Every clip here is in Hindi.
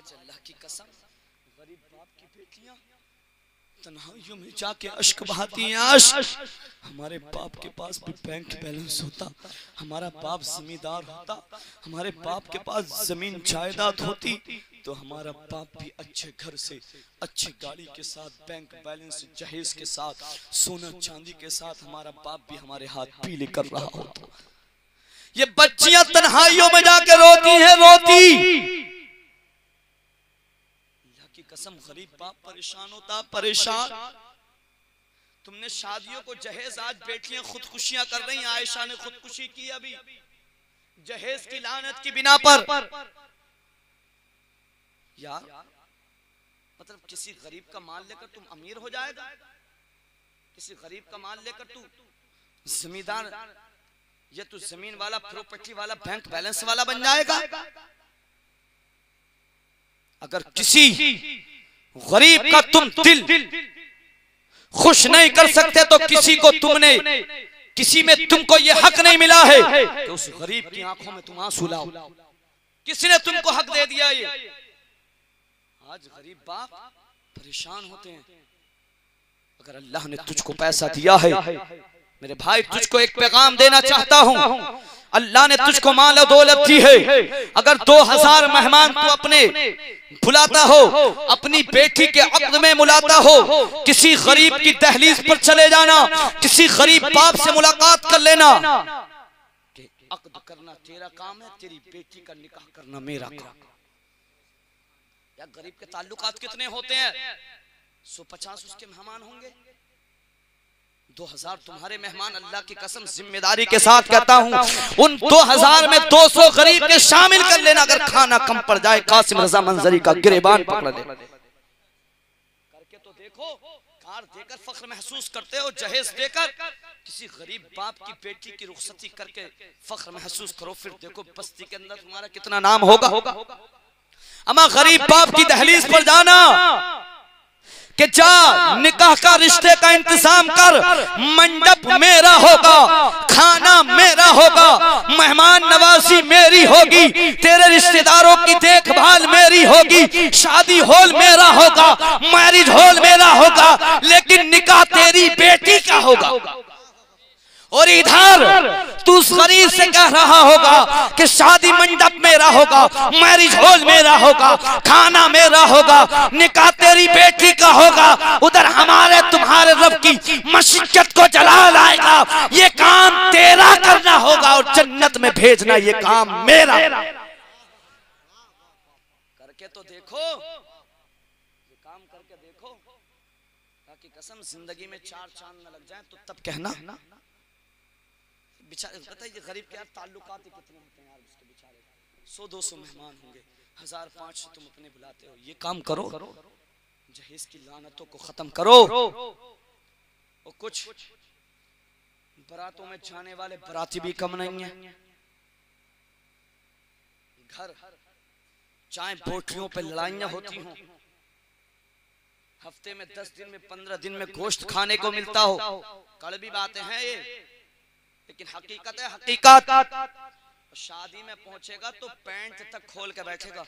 आज अल्लाह की कसम, गरीब बाप की बेटियाँ, तन्हाइयों में जाके अश्क बहाती हैं अश्क हमारे बाप के पास भी बैंक बैलेंस होता, हमारा बाप जमींदार होता, हमारे बाप के पास ज़मीन जायदाद होती तो हमारा बाप भी अच्छे घर से, अच्छी गाड़ी के साथ बैंक बैलेंस जहेज के साथ, सोना चांदी के साथ हमारा बाप भी हमारे हाथ पीले कर रहा होता। ये बच्चियाँ तन्हाइयों में जाके रोती हैं, रोती। कसम, गरीब बाप परेशान होता, परेशान। तुमने शादियों को जहेज, आज बेटियाँ खुदकुशियाँ कर रही आयशा ने खुदकुशी की अभी। जहेज की लानत की बिना पर। यार मतलब किसी गरीब का माल लेकर तुम अमीर हो जाएगा? किसी गरीब का माल लेकर तू जमींदार, ये तू ज़मीन वाला प्रॉपर्टी वाला बैंक बैलेंस वाला बन जाएगा? अगर किसी गरीब का तुम दिल खुश नहीं कर सकते तो किसी को तुमने किसी में तुमको ये हक नहीं मिला है कि उस गरीब की आँखों में तुम आँसू लाओ। किसी ने तुमको हक दे दिया ये? आज गरीब बाप परेशान होते हैं। अगर अल्लाह ने तुझको पैसा दिया है मेरे भाई तुझको एक पैगाम देना चाहता हूँ। अल्लाह ने तुझको माल और दौलत दी है। अगर दो हज़ार मेहमान तू अपने बुलाता हो अपनी बेटी के अब्द में बुलाता हो किसी गरीब की दहलीज पर चले जाना किसी गरीब बाप से मुलाकात कर लेना। अक्द करना तेरा काम है तेरी बेटी का निकाह करना मेरा काम या गरीब के ताल्लुकात कितने होते हैं? सौ पचास उसके मेहमान होंगे। दो हज़ार तुम्हारे मेहमान अल्लाह की कसम ज़िम्मेदारी के साथ कहता हूँ उन दो हज़ार में दो सौ गरीब के शामिल कर लेना अगर खाना कम पड़ जाए कासिम रजा मंजरी का गिरेबान पकड़ ले। करके तो देखो कार देकर फख्र महसूस करते हो जहेज देकर। किसी गरीब बाप की बेटी की रुखसती करके फख्र महसूस करो फिर देखो बस्ती के अंदर तुम्हारा कितना नाम होगा। अमा गरीब बाप की दहलीज पर जाना। कि जा, निकाह का रिश्ते का इंतज़ाम कर। मंडप मेरा होगा, खाना मेरा होगा, मेहमान नवाजी मेरी होगी, तेरे रिश्तेदारों की देखभाल मेरी होगी, शादी हॉल मेरा होगा, मैरिज हॉल मेरा होगा, लेकिन निकाह तेरी बेटी का होगा। और इधर तू शरीर से कह रहा होगा कि शादी मंडप मेरा होगा मैरिज हॉल मेरा होगा खाना मेरा होगा निकाह तेरी बेटी का होगा उधर हमारे तुम्हारे रब की मशिक्कत को जला लाएगा ये काम तेरा करना होगा और जन्नत में भेजना ये काम मेरा। करके तो देखो ये काम करके देखो ताकि कसम ज़िंदगी में चार चाँद न लग जाए तो तब कहना। बेचारे, बताइए, गरीब के यार ताल्लुकात ही कितने होते हैं यार उसके बेचारे? सौ, दो सौ मेहमान होंगे, हज़ार पाँच सौ तुम अपने बुलाते हो। ये काम करो। जहेज की लानतों को खत्म करो। और कुछ बरातों में जाने वाले बराती भी कम नहीं है। घर, चाहे बोटियों पे लड़ाइयाँ होती हों, हफ़्ते में दस दिन में, पंद्रह दिन में गोश्त खाने को मिलता हो। कड़वी बातें हैं ये। लेकिन हकीकत है हकीकत। शादी में पहुंचेगा तो पैंट तक खोल के बैठेगा।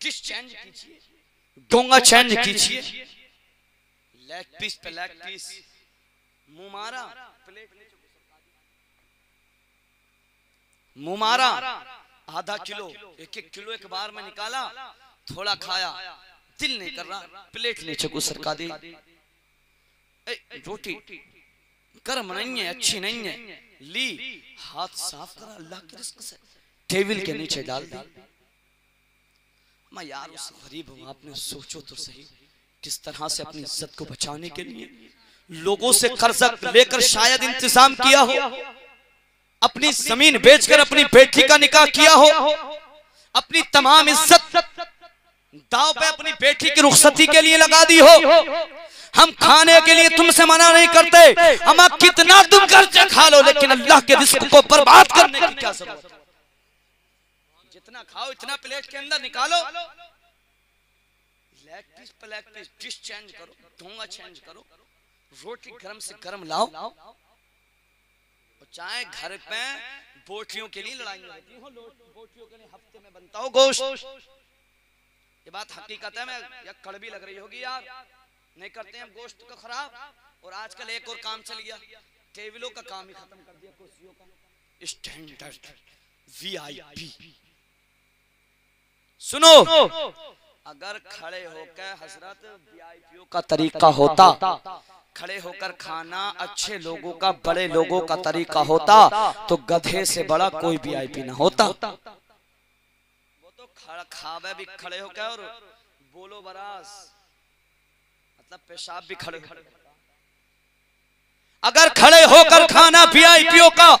किस चेंज कीजिए डोंगा चेंज कीजिए लेग पीस पे लेग पीस मुँह मारा मुँह मारा आधा किलो एक एक किलो एक बार में निकाला थोड़ा खाया दिल नहीं कर रहा प्लेट नीचे को सरका दी रोटी। गर्म नहीं है अच्छी नहीं है। ली हाथ साफ़ करा अल्लाह के रिस्क से। टेबल के नीचे डाल दी। मैं यार उस गरीब आपने सोचो तो सही। किस तरह से अपनी इज़्ज़त को बचाने के लिए लोगों से कर्ज लेकर शायद इंतज़ाम किया हो। अपनी ज़मीन बेचकर अपनी बेटी का निकाह किया हो। अपनी तमाम इज़्ज़त दाव पे अपनी बेटी की रुखसती के लिए लगा दी हो। हम खाने के लिए तुमसे मना नहीं करते। हम कितना तुम खर्चे खा लो लेकिन अल्लाह के रिस्क को बर्बाद करने की क्या ज़रूरत जितना खाओ इतना प्लेट के अंदर निकालो। लेग पीस पे लेग पीस डिश चेंज करो ढोंगा चेंज करो। रोटी गर्म से गर्म लाओ। चाहे घर पे बोटियों के लिए लड़ाई होती हो बोटियों के लिए हफ़्ते में बनता हो गोश्त ये बात हकीकत है मैं या कड़वी लग रही होगी यार। नहीं करते हैं गोश्त का खराब। और आजकल एक और काम चल गया। टेबलों का काम ही खत्म कर दिया, कुर्सियों का। स्टैंडर्ड वीआईपी सुनो, अगर खड़े होकर हज़रत वीआईपीओ का तरीका होता, खड़े होकर खाना अच्छे लोगों का, बड़े लोगों का तरीका होता तो गधे से बड़ा कोई वीआईपी ना होता। वो तो खड़ा खावे भी खड़े होकर और बोलो बरास। मतलब पेशाब भी खड़े खड़े अगर खड़े होकर खाना वीआईपीओ का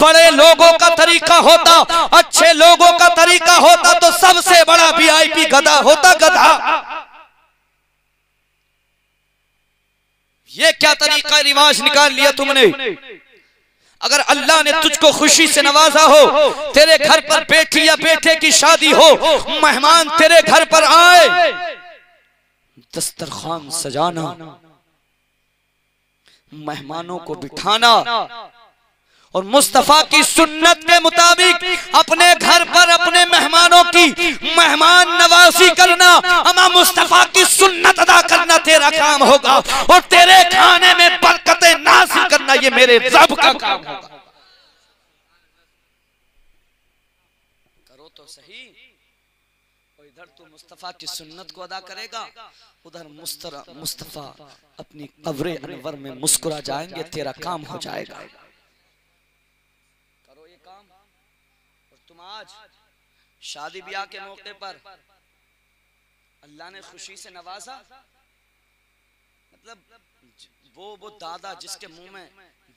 बड़े लोगों का तरीका होता, अच्छे लोगों का तरीका होता तो सबसे बड़ा वीआईपी गधा होता गधा। ये क्या तरीका रिवाज निकाल लिया तुमने? अगर अल्लाह ने तुझको खुशी से नवाजा हो, तेरे घर पर बेटी या बेटे की शादी हो, मेहमान तेरे घर पर आए दस्तरखान सजाना, मेहमानों को बिठाना और मुस्तफ़ा की सुन्नत के मुताबिक अपने घर पर अपने मेहमानों की मेहमान नवाजी करना अमा मुस्तफ़ा की सुन्नत अदा करना तेरा काम होगा और तेरे खाने में बरकतें नासिल करना ये मेरे रब का काम होगा। करो तो सही। इधर तू मुस्तफ़ा की सुन्नत को अदा करेगा, उधर मुस्तफ़ा अपनी कब्र अनवर में मुस्कुरा जाएँगे, तेरा काम हो जाएगा। करो ये काम। और तुम आज शादी ब्याह के मौके पर अल्लाह ने खुशी से नवाजा। मतलब वो वो दादा जिसके मुँह में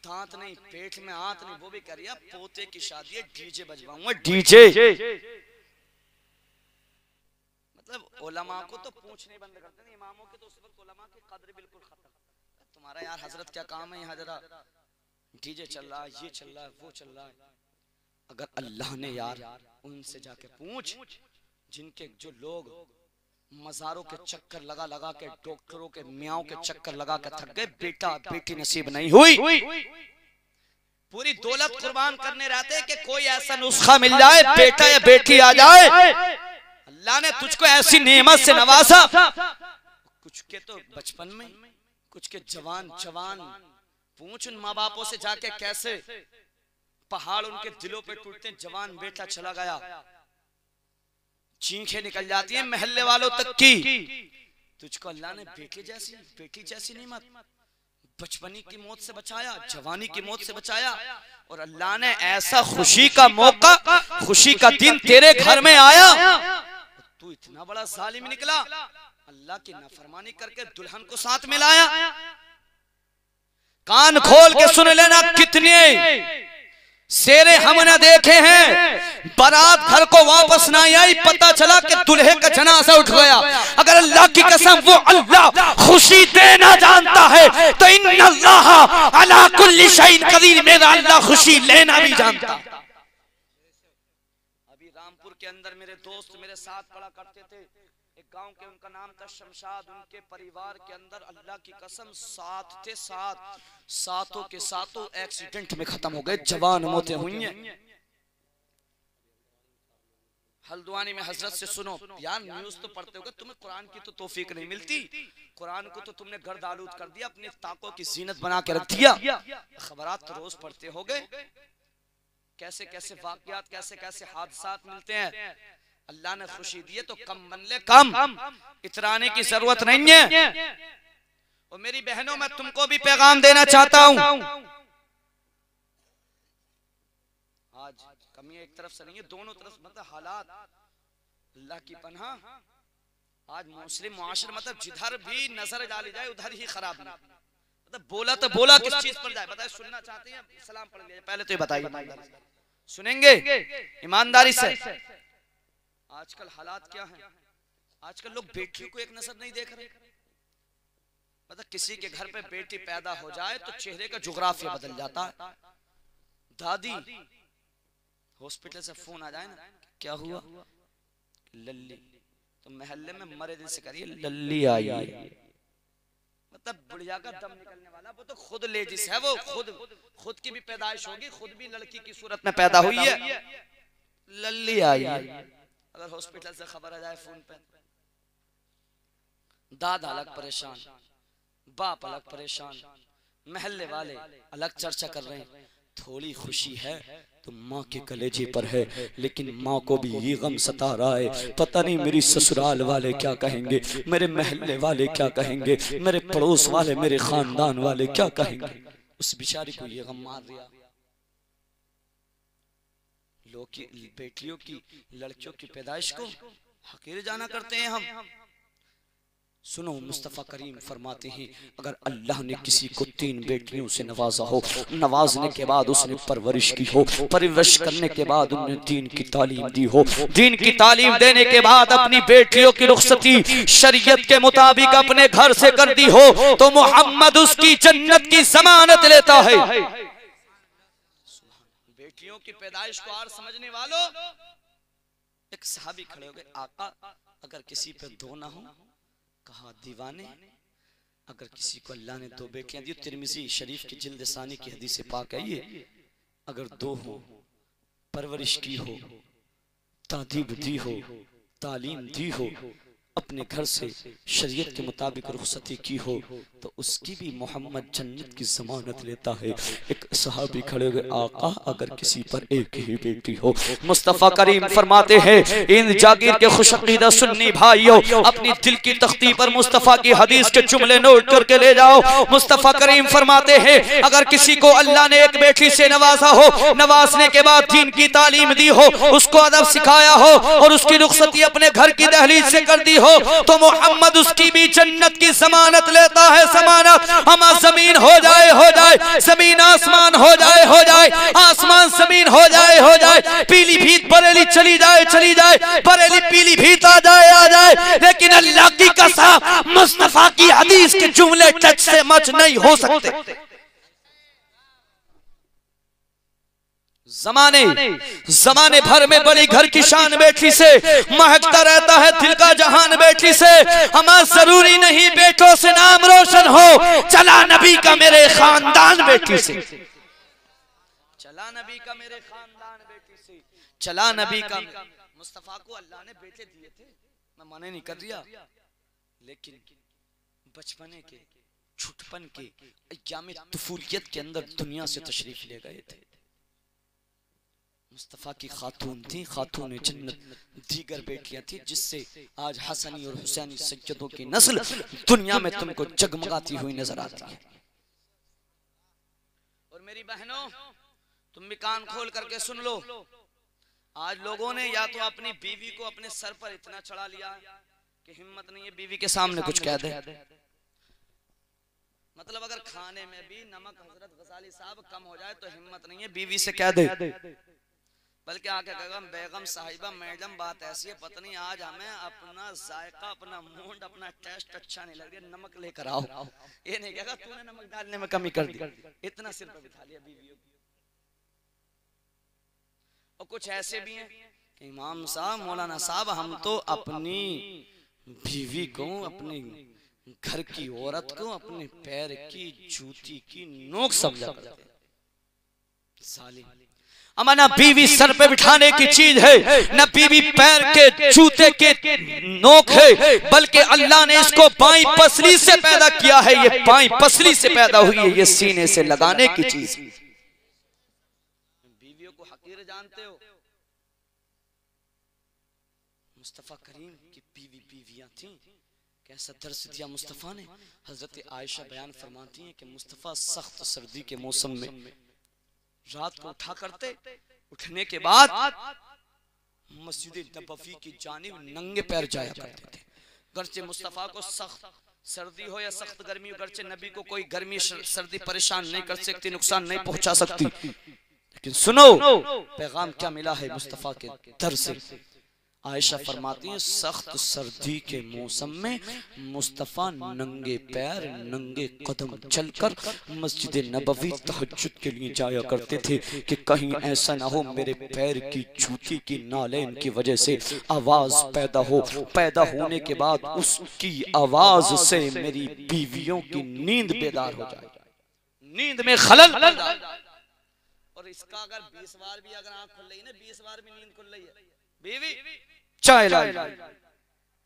दांत नहीं, पेट में आंत नहीं, वो भी करिए पोते की शादी है, डीजे बजवाऊँगा, डीजे। मतलब ओलमा को तो पूछने बंद करते हैं इमामों के तो उस वक्त ओलमा की कदर बिल्कुल खत्म। तुम्हारा यार हज़रत क्या काम है यहाँ जरा डीजे चल रहा है ये चल रहा है वो चल रहा। है अगर अल्लाह ने यार उनसे जाके पूछ जिनके जो लोग मजारों के चक्कर लगा लगा के डॉक्टरों के मियाओं के चक्कर लगा के थक गए बेटा बेटी नसीब नहीं हुई। पूरी दौलत कुर्बान करने रहते कि कोई ऐसा नुस्खा मिल जाए बेटा या बेटी आ जाए। अल्लाह ने तुझको ऐसी नेमत से नवाजा। कुछ के तो बचपन में कुछ के जवान जवान। पूछ उन माँ बापों से जाके कैसे पहाड़ उनके दिलों पे टूटते जवान बेटा चला गया। चीखे निकल जाती है महल्ले वालों तक की। तुझको अल्लाह ने बेटे जैसी बेटी जैसी नहीं मत बचपनी की मौत से बचाया जवानी की मौत से बचाया। और अल्लाह ने ऐसा खुशी का मौका खुशी का दिन तेरे घर में आया। तू इतना बड़ा सालिम निकला अल्लाह की नाफरमानी करके दुल्हन को साथ में लाया कान खोल के सुन लेना कितने शेरे हमने देखे हैं। बारात घर को वापस ना आई पता चला कि दुल्हे का जनाजा उठ गया। अगर अल्लाह की कसम वो अल्लाह खुशी देना जानता है तो इन अल्लाह अला कुल्ली शहीद कदीर मेरा अल्लाह खुशी लेना भी जानता। के अंदर मेरे दोस्त मेरे साथ पढ़ा करते थे। एक गाँव के उनका नाम था शमशाद। उनके परिवार के अंदर अल्लाह की कसम सात थे सात। सातों के सातों एक्सीडेंट में खत्म हो गए। जवान मौतें हुई हैं। हल्द्वानी में हज़रत से सुनो यार न्यूज़ तो पढ़ते हो तुम्हें कुरान की तो तोफीक नहीं मिलती। कुरान को तो तुमने गर्द आलूद कर दिया, अपनी ताकों की जीनत बना के रख दिया। खबरात तो रोज पढ़ते हो गए कैसे कैसे वाकयात कैसे कैसे हादसा मिलते हैं। अल्लाह ने खुशी दी है तो कम बन ले कम। इतराने की ज़रूरत नहीं है। और मेरी बहनों मैं तुमको भी पैगाम देना चाहता हूँ। आज कमी एक तरफ़ से नहीं है दोनों तरफ़ मतलब हालात। अल्लाह की पन्हा। आज मुस्लिम मुआशर मतलब जिधर भी नज़र डाली जाए उधर ही खराब नहीं। मतलब बोला तो बोला किस चीज़ पर जाए बताए सुनना चाहते हैं सलाम पढ़ लिया पहले तो ये बताइए। सुनेंगे? ईमानदारी से। आजकल हालात क्या हैं? आजकल लोग बेटियों को एक नज़र नहीं देख रहे। मतलब किसी के घर पे बेटी पैदा हो जाए तो चेहरे का जुग्राफिया बदल जाता है। दादी हॉस्पिटल से फ़ोन आ जाए ना क्या हुआ? लल्ली। तो महल्ले में मरे दिन से करिए लल्ली आई। मतलब बुढ़िया का दम निकलने वाला वो तो खुद लेडीज़ है वो खुद खुद की भी पैदाइश होगी खुद भी लड़की की सूरत में पैदा हुई है। लल्ली आई है। अगर हॉस्पिटल से खबर आ जाए फ़ोन पे। दादा अलग परेशान बाप अलग परेशान महल्ले वाले अलग चर्चा कर रहे हैं। थोड़ी खुशी है तो माँ के कलेजे पर है लेकिन माँ को भी ये गम सता रहा है। पता नहीं मेरी ससुराल वाले क्या कहेंगे मेरे महल्ले वाले क्या कहेंगे मेरे पड़ोस वाले मेरे खानदान वाले क्या कहेंगे? उस बिचारी को ये गम मार दिया। लोग बेटियों की लड़कियों की पैदाइश को हकीर जाना करते हैं हम। सुनो मुस्तफ़ा करीम फरमाते हैं अगर अल्लाह ने किसी को तीन बेटियों से नवाजा हो नवाजने के बाद उसने परवरिश की हो परवरिश करने के बाद उन्हें दीन की तालीम दी हो। दीन की तालीम देने के बाद अपनी बेटियों की रुखसती शरीयत के मुताबिक अपने घर से कर दी हो तो मोहम्मद उसकी जन्नत की जमानत लेता है। बेटियों की पैदाइश को और समझने वालों एक सहाबी खड़े हो गए आका अगर किसी पे दो ना हो कहा, दीवाने, अगर किसी को अल्लाह ने दो बेटियाँ दी तिरमिजी शरीफ की जिल्द सानी की हदीस पाक है ये। अगर दो हो, परवरिश की हो, तादीब दी हो, तालीम दी हो अपने घर से शरीयत के मुताबिक रुखसती की हो तो उसकी भी मोहम्मद जन्नत की जमानत लेता है। एक सहाबी खड़े हुए, आका, अगर किसी पर एक ही बेटी हो। मुस्तफ़ा करीम फरमाते हैं, इन जागीर के खुशकीदा सुन्नी भाइयों, अपनी दिल की तख्ती पर मुस्तफ़ा की हदीस के जुमले नोट करके ले जाओ। मुस्तफ़ा करीम फरमाते हैं, अगर किसी को अल्लाह ने एक बेटी से नवाजा हो, नवाजने के बाद दीन की तालीम दी हो, उसको अदब सिखाया हो और उसकी रुखसती अपने घर की दहलीज से कर दी हो तो मोहम्मद उसकी भी जन्नत की जमानत लेता है, जमानत। हम ज़मीन हो जाए हो जाए। ज़मीन आसमान हो जाए हो जाए। आसमान ज़मीन हो जाए हो जाए। पीली भीत बरेली चली जाए चली जाए। बरेली पीली भीत आ जाए आ जाए। लेकिन अल्लाह की कसम, मुस्तफ़ा की हदीस के जुमले टच से मच नहीं हो सकते। जमाने। जमाने। भर में बड़ी घर की शान बेटी से महकता रहता है दिल का जहान बेटी से। हमारा ज़रूरी नहीं बेटों से नाम रोशन हो। चला नबी का मेरे खानदान बेटी से। चला नबी का मेरे खानदान बेटी से। चला नबी का मुस्तफ़ा को अल्लाह ने बेटे दिए थे। मैं माने नहीं कर दिया। लेकिन बचपने के छुटपन के अयाम तफूलियत के अंदर दुनिया से तशरीफ़ ले गए थे। मुस्तफ़ा की खातून थी खातून जन्नत दीगर बेटियाँ थी, जिससे आज हसनी और हुसैनी सज्जदों की नस्ल दुनिया में तुमको जगमगाती हुई नज़र आती है। और मेरी बहनों, तुम भी कान खोल करके सुन लो। आज लोगों ने या तो अपनी बीवी को अपने सर पर इतना चढ़ा लिया कि हिम्मत नहीं है बीवी के सामने कुछ कह दे। मतलब अगर खाने में भी नमक हज़रत गजाली साहब कम हो जाए तो हिम्मत नहीं है बीवी से कह दे। बल्कि आके कहेगा, बेगम साहिबा, मैडम, बात ऐसी है, पत्नी, आज हमें अपना जायका, अपना मूड, अपना टेस्ट अच्छा नहीं लग रहा, नमक लेकर आओ। ये नहीं कहेगा, तूने नमक डालने में कमी कर दी। इतना सिर पर बिठा लिया बीवियों और कुछ ऐसे भी हैं कि इमाम साहब, मौलाना साहब, हम तो अपनी बीवी को, अपने घर की औरत को, अपने पैर की, जूती की नोक समझा करते अमाना बीवी सर पे बिठाने की चीज़ है न बीवी पैर के जूते के नोक है बल्कि अल्लाह ने इसको बाई पसली से पैदा किया है ये बाई पसली से पैदा हुई है ये सीने से लगाने की चीज़। बीवियों को हकीर जानते हो? मुस्तफ़ा करीम की बीवी बीवियाँ थी। कैसा दर्श दिया मुस्तफ़ा ने? हज़रत आयशा बयान फरमाती हैं कि मुस्तफ़ा सख्त सर्दी के मौसम में रात को उठा करते उठने के बाद मस्जिद नबफी की जानी नंगे पैर जाया करते थे। गर्चे मुस्तफ़ा को सख्त सर्दी हो या सख्त गर्मी हो गर्चे नबी को कोई गर्मी सर्दी परेशान नहीं कर सकती नुकसान नहीं पहुँचा सकती। लेकिन सुनो पैगाम क्या मिला है मुस्तफ़ा के दर से? आयशा फरमाती है सख्त सर्दी के मौसम में मुस्तफ़ा नंगे पैर नंगे कदम चलकर मस्जिद नबवी तहज्जुद के लिए जाया करते थे कि कहीं ऐसा ना हो मेरे पैर की जूती की नालेन की वजह से आवाज़ पैदा हो पैदा होने के बाद उसकी आवाज़ से मेरी बीवियों की नींद बेदार हो जाए। नींद में खलल और इसका अगर बीस बार भी अगर आँख खुल रही है ना बीस बार भी नींद खुल रही है। चाय लाई।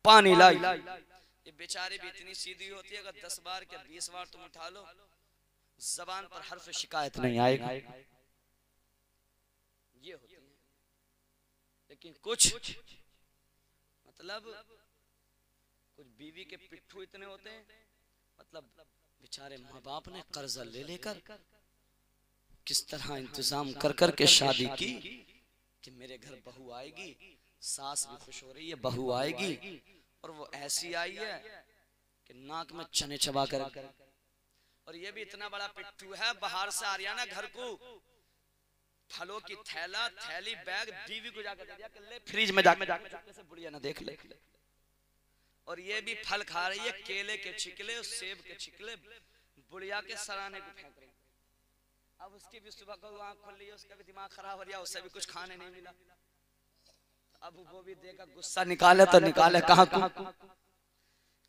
पानी लाई। ये बेचारी भी इतनी सीधी होती है अगर दस बार के बीस बार तुम उठा लो जबान पर हर्फ शिकायत नहीं आएगी। ये होती है। लेकिन कुछ मतलब कुछ बीवी के पिट्ठू इतने होते हैं मतलब बेचारे माँ बाप ने कर्जा ले लेकर किस तरह इंतज़ाम कर कर के शादी की? कि मेरे घर बहू आएगी, सास भी खुश हो रही है, बहू आएगी, और वो ऐसी आई है कि नाक में चने चबा कर और ये भी इतना बड़ा पिट्ठू है, बाहर से आ रहा ना घर को। फलों की थैला, थैली, बैग बीवी को जाकर फ्रिज में जाकर जाकर से बुढ़िया ना देख ले। और ये भी फल खा रही है, केले के छिकले, सेब के छिकले, बुढ़िया के सराने को फेंक रही अब उसकी भी सुबह को आँख खुल लिया उसका भी दिमाग खराब हो गया उससे भी कुछ खाने नहीं मिला। अब वो भी देखा गुस्सा निकाले तो निकाले, कहा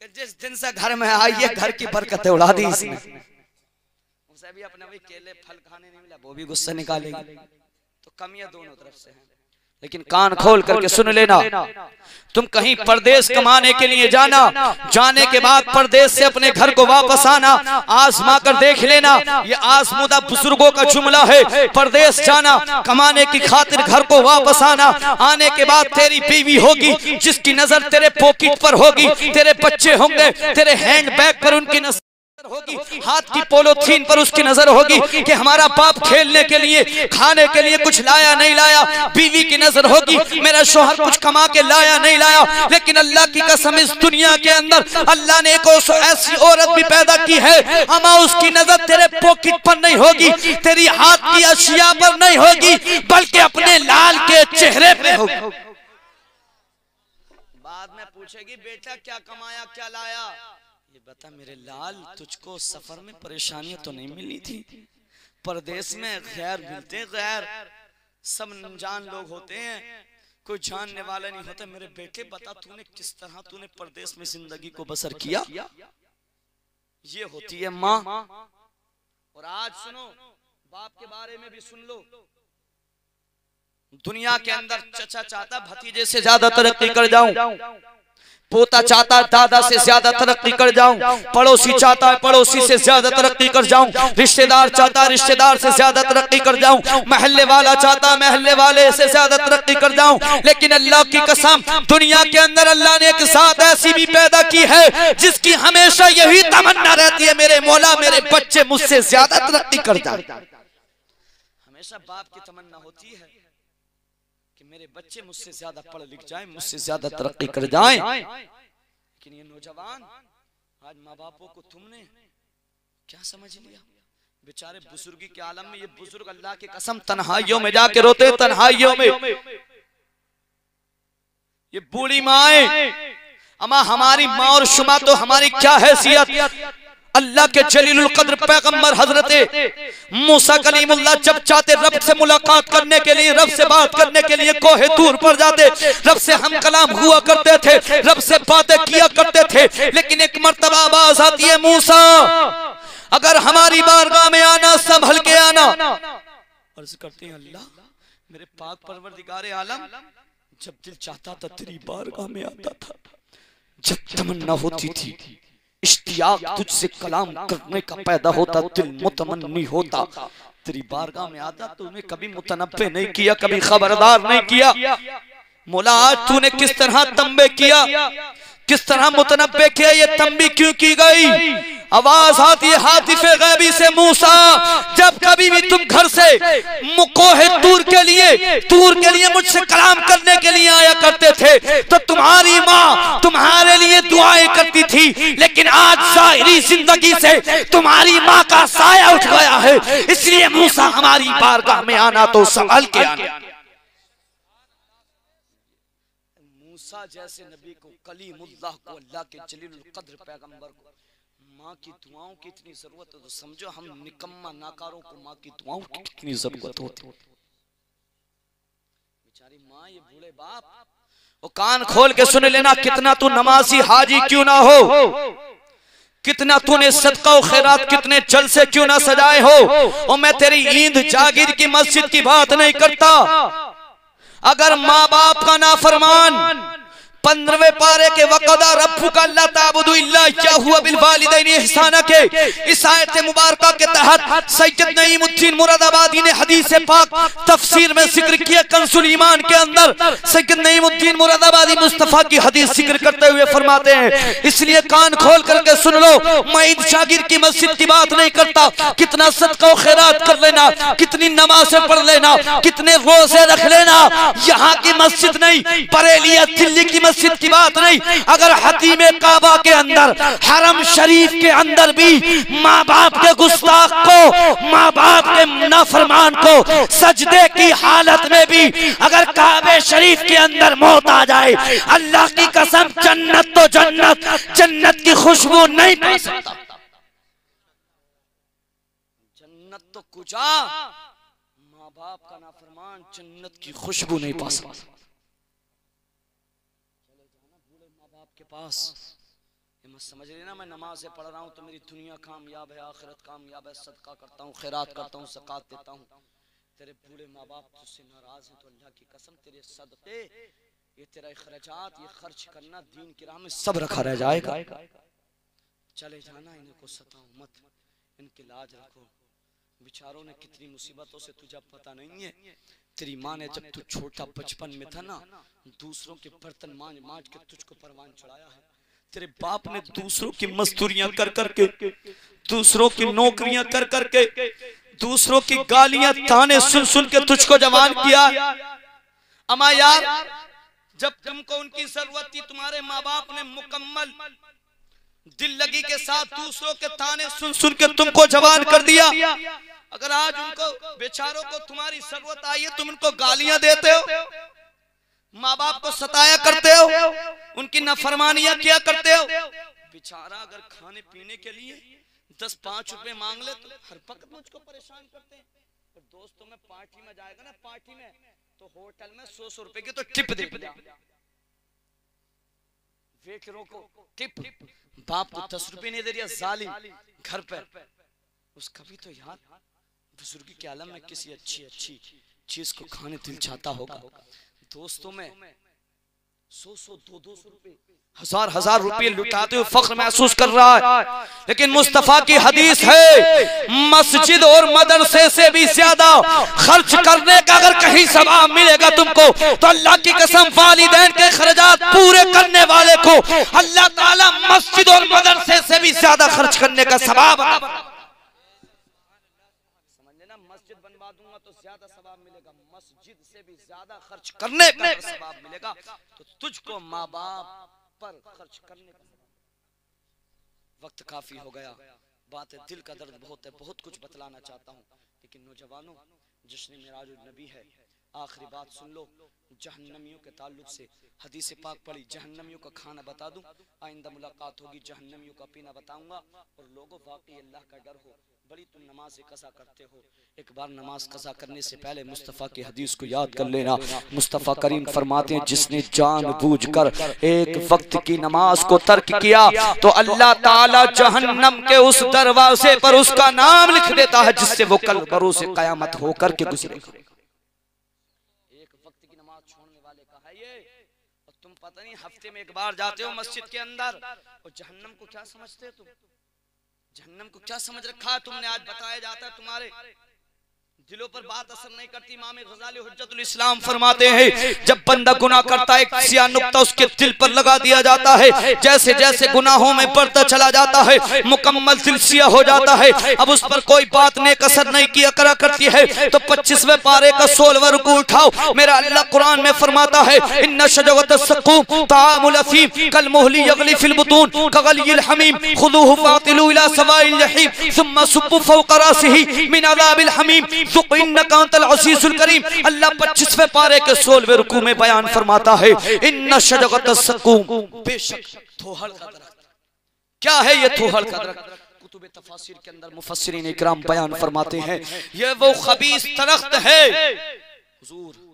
जिस दिन से घर में आई है घर की बरकतें उड़ा दी इसने। उसे भी अपने भी केले, फल खाने नहीं मिला, वो भी गुस्सा निकालेगी। तो कमियाँ दोनों तरफ़ से हैं। लेकिन कान खोल करके सुन लेना। तुम कहीं परदेश कमाने के लिए जाना। जाने। के बाद परदेश से अपने घर को वापस आना। आजमा कर देख लेना। ये आजमुदा बुज़ुर्गों का जुमला है। परदेश जाना। कमाने की खातिर घर को वापस आना। आने। के बाद तेरी बीवी होगी जिसकी नज़र तेरे पॉकेट पर होगी। तेरे बच्चे होंगे तेरे हैंड बैग पर उनकी नज़र होगी हाथ की पोलोथीन पर उसकी नज़र होगी कि हमारा बाप खेलने के लिए खाने के लिए कुछ लाया नहीं लाया बीवी की नज़र होगी मेरा शोहर कुछ कमा के लाया नहीं लाया लेकिन अल्लाह की कसम इस दुनिया के अंदर अल्लाह ने एक ऐसी औरत भी पैदा की है अमा उसकी नज़र तेरे पॉकेट पर नहीं होगी तेरी हाथ की अशिया पर नहीं होगी बल्कि अपने लाल के चेहरे पे होगी। बाद में पूछेगी बेटा क्या कमाया क्या लाया? ये बता मेरे लाल तुझको सफ़र में परेशानियाँ तो नहीं मिली थी। परदेश में गैर मिलते गैर सब अनजान लोग होते हैं। कोई जानने वाला नहीं होता, मेरे बेटे बता, तूने किस तरह तूने परदेश में ज़िंदगी को बसर किया? ये होती है माँ। और आज सुनो, बाप के बारे में भी सुन लो। दुनिया के अंदर चचा चाहता, भतीजे से ज़्यादा तरक्की कर जाऊँ। पोता चाहता है दादा से ज़्यादा तरक्की कर जाऊँ, पड़ोसी चाहता है पड़ोसी से ज़्यादा तरक्की कर जाऊँ, रिश्तेदार चाहता है रिश्तेदार से ज़्यादा तरक्की कर जाऊँ, महल्ले वाला चाहता है महल्ले वाले से ज़्यादा तरक्की कर जाऊँ, लेकिन अल्लाह की कसम, दुनिया के अंदर अल्लाह ने एक साथ ऐसी भी पैदा की है, जिसकी हमेशा यही तमन्ना रहती है, मेरे मौला, मेरे बच्चे मुझसे ज़्यादा तरक्की कर जाए। हमेशा बाप की तमन्ना होती है। मेरे बच्चे मुझसे ज़्यादा पढ़ लिख जाएँ मुझसे ज़्यादा तरक्की कर जाएँ। लेकिन ये नौजवान आज माँ बापों को तुमने क्या समझ लिया? बेचारे बुजुर्गी के आलम में ये बुज़ुर्ग अल्लाह की कसम तन्हाइयों में जाके रोते तन्हाइयों में। ये बूढ़ी माए अमा हमारी माँ और शुमा तो हमारी क्या हैसियत? अल्लाह के जलीलुल कद्र पैगंबर हज़रत मूसा कलीमुल्लाह जब चाहते रब से मुलाकात करने के लिए रब से बात करने के लिए कोहे दूर पर जाते। रब से हम कलाम हुआ करते थे रब से बातें किया करते थे लेकिन एक मर्तबा आवाज़ आती है मूसा अगर हमारी बारगाह में आना संभल के आना। अर्ज़ करते हैं अल्लाह मेरे पाक परवरदिगार आलम जब दिल चाहता था तेरी बारगाह में आता था जब तमन्ना होती थी इश्तियाक तुझसे कलाम करने का पैदा होता, दिल मुतमन्नी होता। तेरी बारगाह में आता तूने कभी मुतनबे नहीं किया, कभी खबरदार नहीं किया। मोला, आज तूने किस तरह तंबे किया? किस तरह मुतनबे किया? ये तंबी क्यों की गई? आवाज़ आती है हातिफे गैबी से मूसा। जब कभी भी तुम घर से मुकोहे दूर के लिए दूर के लिए मुझसे कलाम करने के लिए आया करते थे। तो तुम्हारी माँ तुम्हारे लिए दुआएँ करती थी। लेकिन आज जाहिरी ज़िंदगी से तुम्हारी माँ का साया उठ गया है। इसलिए मूसा हमारी बारगाह में आना तो संभल के आना मूसा जैसे नबी को कलीमुल्लाह को अल्लाह के जलील कद्र पैगंबर को माँ की दुआओं की इतनी ज़रूरत है तो समझो हम निकम्मा नाकारों को माँ की दुआओं की कितनी ज़रूरत होती बेचारी माँ ये बूढ़े बाप। वो कान खोल के सुन लेना कितना तू नमाजी हाजी क्यों ना हो? कितना तूने सदका खैरात कितने जल से क्यों ना सजाए हो? और मैं तेरी ईंद जागीर की मस्जिद की बात नहीं करता। अगर माँ बाप का ना फरमान पंद्रहवें पारे के वकदा रब्बु का अल्लाह ताबुदु इल्ला हुआ बिल वालिदैन ihsana के। इस आयत मुबारका के तहत सैयद नईमुद्दीन मुरादाबादी ने हदीस पाक तफसीर में ज़िक्र किया, कंसुल ईमान के अंदर सैयद नईमुद्दीन मुरादाबादी मुस्तफ़ा की हदीस ज़िक्र करते हुए फरमाते हैं, इसलिए कान खोल करके सुन लो, मैं ईद शागिर की मस्जिद की बात नहीं करता, कितना सदका खैरात कर लेना, कितनी नमाजें पढ़ लेना, कितने रोज़े रख लेना, यहाँ की मस्जिद नहीं बरेलिया दिल्ली की मस्जिद मस्जिद की बात नहीं। अगर हतीम काबा के अंदर, हरम शरीफ के अंदर भी माँ बाप के गुस्ताख को माँ बाप के नाफरमान को, सजदे की हालत में भी अगर काबे शरीफ के अंदर मौत आ जाए, अल्लाह की कसम, जन्नत तो जन्नत जन्नत की खुशबू नहीं पा सकता। जन्नत तो कुचा माँ बाप का नाफरमान जन्नत की खुशबू नहीं पा सकता के पास। ये मत समझ लेना, मैं नमाज़ पढ़ रहा हूँ तो मेरी दुनिया कामयाब है, आखिरत कामयाब है, सदका करता हूँ, खैरात करता हूँ सकात देता हूँ। तेरे बूढ़े माँ बाप तुझसे नाराज़ हैं तो अल्लाह की कसम, तेरे सदके, ये तेरा अखराजात ये खर्च करना, दीन की राह में सब रखा रह जाएगा। चले जाना, इनको सताओ मत, इनके लाज रखो। बिचारों ने कितनी मुसीबतों से तुझे पता नहीं है। तेरी माँ ने जब तू छोटा बचपन में था ना दूसरों के बर्तन मांझ मांझ के तुझको परवान चढ़ाया है। तेरे बाप ने दूसरों की मजदूरियाँ कर करके दूसरों की नौकरियाँ कर करके दूसरों की गालियाँ ताने सुन सुन के तुझको जवान किया अमा यार जब तुमको उनकी ज़रूरत थी तुम्हारे माँ बाप ने मुकम्मल दिल लगी के साथ दूसरों के ताने सुन सुन के तुमको जवान कर दिया। अगर आज उनको बेचारों को तुम्हारी ज़रूरत आई है, तुम उनको गालियाँ देते हो माँ बाप को सताया करते हो, उनकी नफरमानियाँ किया करते हो, बेचारा अगर खाने पीने के लिए दस पाँच रुपए मांग ले तो हर वक्त मुझको परेशान करते हैं। और दोस्तों में पार्टी में जाएगा ना, पार्टी में तो होटल में सौ सौ रुपए की तो टिप दे वेटरों को, टिप। बाप को दस रुपए नहीं दे रहा जालिम, घर पर। उसका भी तो यार बुजुर्गी के आलम में किसी अच्छी अच्छी चीज़ को खाने दिल चाहता होगा। दोस्तों में सौ सौ दो दो सौ रुपए हज़ार हज़ार रुपए लुटाते हुए फख्र महसूस कर रहा है। लेकिन मुस्तफ़ा की हदीस है मस्जिद और मदरसे से भी ज़्यादा खर्च करने का अगर कहीं सवाब मिलेगा तुमको तो अल्लाह की कसम वालिदैन के खर्चात पूरे करने वाले को अल्लाह ताला मस्जिद और मदरसे से भी ज़्यादा खर्च करने का सवाब तो ज़्यादा सवाब मिलेगा मस्जिद से भी ज़्यादा खर्च करने का सवाब मिलेगा तो तुझको माँ बाप पर खर्च करने का वक्त काफ़ी हो गया बात है दिल का दर्द बहुत है बहुत कुछ बतलाना चाहता हूँ लेकिन नौजवानों जश्न मिराज नबी है आखिरी बात सुन लो जहन्नमियों के ताल्लुक से हदीस पाक पड़ी जहन्नमियों का खाना बता दूँ आइंदा मुलाकात होगी जहन्नमियों का पीना बताऊँगा और लोगों वाकई अल्लाह का डर हो बड़ी तुम नमाज़ कसा करते हो। एक बार नमाज़ कसा करने से पहले मुस्तफ़ा की हदीस को याद कर लेना। मुस्तफ़ा करीम फरमाते हैं जिसने जान बूझ कर एक वक्त की नमाज़ को तर्क किया तो अल्लाह ताला जहन्नम के उस दरवाजे पर उसका नाम लिख देता है जिससे वो कल बरों से कयामत होकर के गुजरेगा। पता नहीं हफ़्ते में एक बार जाते हो मस्जिद के अंदर और जहन्नम को क्या समझते हो तुम? जहन्नम को क्या समझ रखा है? तुमने आज बताया जाता है तुम्हारे दिलों पर बात असर नहीं करती, इमाम गजाली हुज्जतुल इस्लाम फरमाते हैं, जब बंदा गुनाह करता है सिया नुक्ता उसके दिल पर लगा दिया जाता है, जैसे जैसे गुनाहों में बढ़ता चला जाता है, मुकम्मल दिल सिया हो जाता है, अब उस पर कोई बात नेक असर नहीं किया करा करती है तो पच्चीसवें पारे का सोलवर को उठाओ, मेरा अल्लाह कुरान में फरमाता है इन शजवत अल्लाह 25वें पारे के 16वें रुकू में बयान फरमाता है इन शजगत क्या है ये थोहड़ का दरख्त कुतुब तफासिर के अंदर मुफसरीन इकराम बयान फरमाते हैं, ये वो खबीस तरख्त है। हुजूर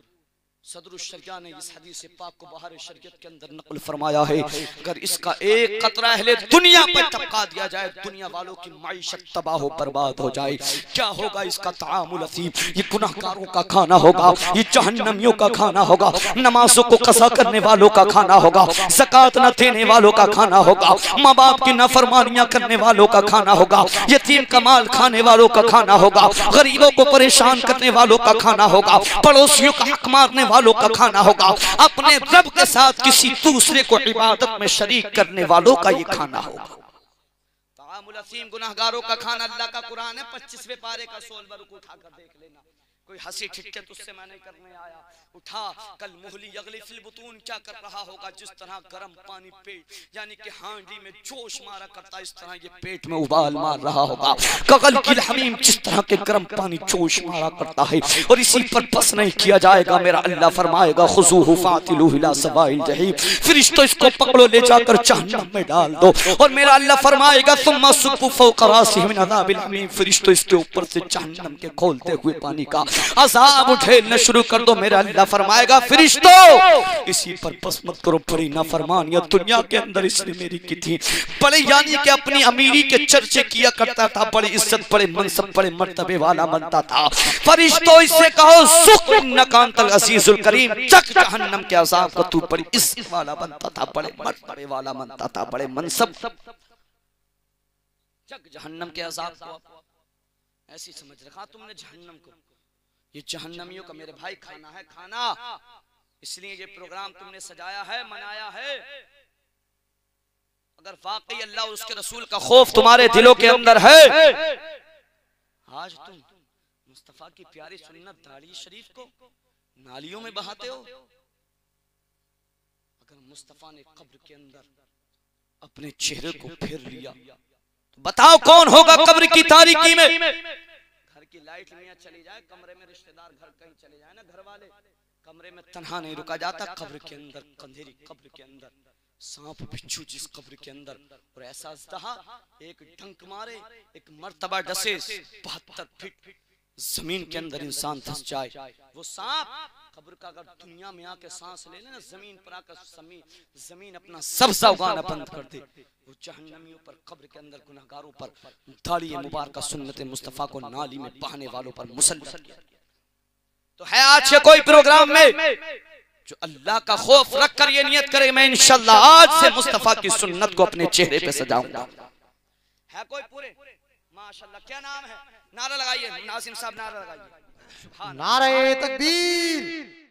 सदरुशरिया ने इस हदीस पाक को बाहर शरीयत के अंदर नकल फरमाया है। अगर इसका एक कतरा अहले दुनिया पर टपका दिया जाए दुनिया वालों की माइशत तबाह बर्बाद हो जाए। क्या होगा इसका तामुल असीब? ये गुनाहगारों का खाना होगा ये जहन्नमियों का खाना होगा नमाजों को कसा करने वालों का खाना होगा जक़ात न देने वालों का खाना होगा माँ बाप की नफरमानियाँ करने वालों का खाना होगा यतीम का माल खाने वालों का खाना होगा। गरीबों को परेशान करने वालों का खाना होगा पड़ोसियों का हक मारने वालों का खाना होगा। अपने रब के साथ किसी दूसरे को इबादत में शरीक करने वालों का ये खाना होगा। गुनाहगारों का खाना अल्लाह का कुरान है पच्चीसवें पारे का सोलवर उठा कर देख लेना। कोई हँसी ठिठे तुझसे मैं नहीं करने आया। उठा, कल मुहली अगली फिलबतून क्या कर रहा होगा? जिस तरह गर्म पानी पेट यानी कि हांडी में जोश मारा करता, इस तरह ये पेट में उबाल मार रहा होगा। कगल की हमीम जिस तरह के गर्म पानी जोश मारा करता है, और इसी पर बस नहीं किया जाएगा, मेरा अल्लाह फरमाएगा खुजू फातिलू हिला सवाइल जहीम, फरिश्तों इसको पकड़ो, ले जाकर जहन्नम में डाल दो। और मेरा अल्लाह फरमाएगा तुम सुब्बु फौका रासिहिम अज़ाबिल हमीम फरिश्तों इसके ऊपर से जहन्नम के खोलते हुए पानी का अजाब उठेलना शुरू कर दो, मेरा अल्लाह फरमाएगा, फरिश्तो! इसी पर बस करो बड़ी ना फरमान या दुनिया के अंदर इसने मेरी की थी। बड़े यानी कि अपनी अमीरी के चर्चे किया करता था, बड़ी इज़्ज़त, बड़े मनसब, बड़े मर्तबे वाला बनता था। फरिश्तो इससे कहो सुख नकांतल अजीजुल करीम। चक जहन्नम के अजाब का तू बड़ी इज़्ज़त वाला बनता था, बड़े मर्तबे वाला बनता था, बड़े मनसब। चक जहन्नम के अजाब को ऐसी समझ रखा, तुमने जहन्नम को। ये जहन्नमियों का मेरे भाई खाना है, खाना। इसलिए ये प्रोग्राम तुमने सजाया है, मनाया है। अगर वाकई अल्लाह उसके रसूल का खौफ तुम्हारे दिलों के अंदर है, आज तुम मुस्तफ़ा की प्यारी सुन्नत दाढ़ी शरीफ को नालियों में बहाते हो। अगर मुस्तफ़ा ने कब्र के अंदर अपने चेहरे को फेर लिया तो बताओ कौन होगा कब्र की तारीकी में? लाइट मियाँ चली जाए, कमरे में रिश्तेदार घर कहीं चले जाए ना घर वाले कमरे में तनहा नहीं रुका जाता, कब्र के अंदर कंधेरी कब्र के अंदर, सांप बिच्छू जिस कब्र के अंदर, और ऐसा एक डंक मारे, एक मर्तबा डसे, बहत्तर फीट ज़मीन के अंदर इंसान धस जाए, वो सांप कब्र का अगर दुनिया में आके सांस ले लेना ज़मीन पर आकर ज़मीन ज़मीन अपना सब्जा उगाना बंद कर दे। वो जहन्नमियों पर कब्र के अंदर गुनाहगारों पर दाढ़ी मुबारक सुन्नत मुस्तफ़ा को नाली में बहाने वालों पर मुसल्लत किया तो है आज के कोई प्रोग्राम में जो अल्लाह का खौफ रख कर ये नियत करे मैं इंशाल्लाह आज से मुस्तफ़ा की सुन्नत को अपने चेहरे पे सजाऊँगा। है कोई पूरे? माशाल्लाह क्या नाम है? नारा लगाइए नासिम साहब नारा लगाइए। नारे तकबीर।